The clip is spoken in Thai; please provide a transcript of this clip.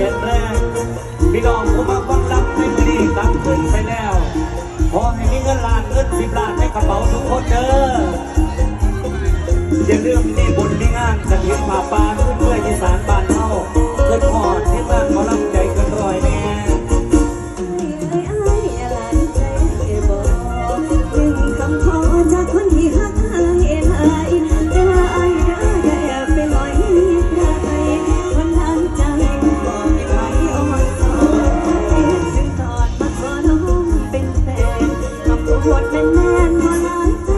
เจ็ดแรงพี่น้องผมมาฟังรับเพลงดีกลับขึ้นไปแล้ว ขอให้มีเงินล้านเงินสิบล้านในกระเป๋าทุกคนเด้ออย่าลืมมีบุญมีงานกระถิ่นป่าป่า What mình Man?